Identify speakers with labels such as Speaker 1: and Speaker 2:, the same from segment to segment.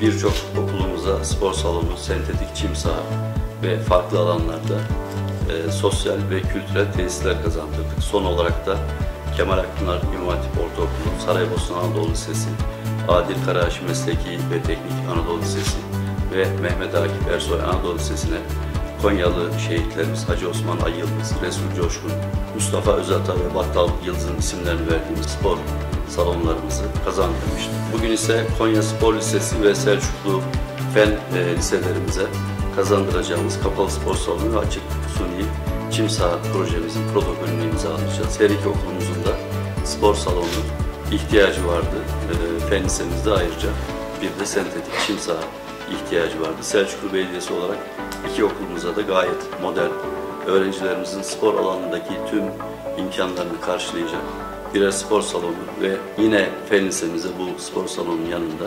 Speaker 1: birçok okulumuza spor salonu, sentetik çim saha ve farklı alanlarda e, sosyal ve kültürel tesisler kazandırdık. Son olarak da Kemal Akpınar İmam Hatip Ortaokulu, Saraybosna Anadolu Lisesi, Adil Karahaş Mesleki ve Teknik Anadolu Lisesi ve Mehmet Akif Ersoy Anadolu Lisesi'ne Konyalı şehitlerimiz Hacı Osman Ay Resul Coşkun, Mustafa Özata ve Battal Yıldız'ın isimlerini verdiğimiz spor salonlarımızı kazandırmıştır. Bugün ise Konya Spor Lisesi ve Selçuklu Fen e, liselerimize kazandıracağımız kapalı spor salonu açık suni çim saha projemizin protokolünü imzalayacağız. Her iki okulumuzun da spor salonu ihtiyacı vardı. E, fen lisemizde ayrıca bir de sentetik çim saha ihtiyacı vardı. Selçuklu Belediyesi olarak iki okulumuza da gayet modern öğrencilerimizin spor alanındaki tüm imkanlarını karşılayacak birer spor salonu ve yine fen lisemize bu spor salonunun yanında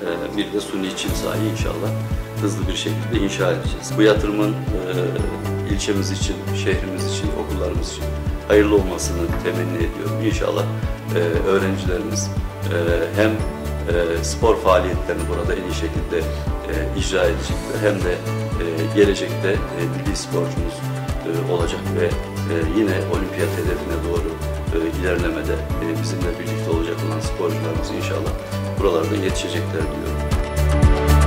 Speaker 1: e, bir de suni çim sahayı inşallah hızlı bir şekilde inşa edeceğiz. Bu yatırımın e, ilçemiz için, şehrimiz için, okullarımız için hayırlı olmasını temenni ediyorum. İnşallah e, öğrencilerimiz hem spor faaliyetlerini burada en iyi şekilde icra edecekler hem de gelecekte milli sporcumuz olacak ve yine olimpiyat hedefine doğru ilerlemede bizimle birlikte olacak olan sporcularımız inşallah buralarda yetişecekler diyorum.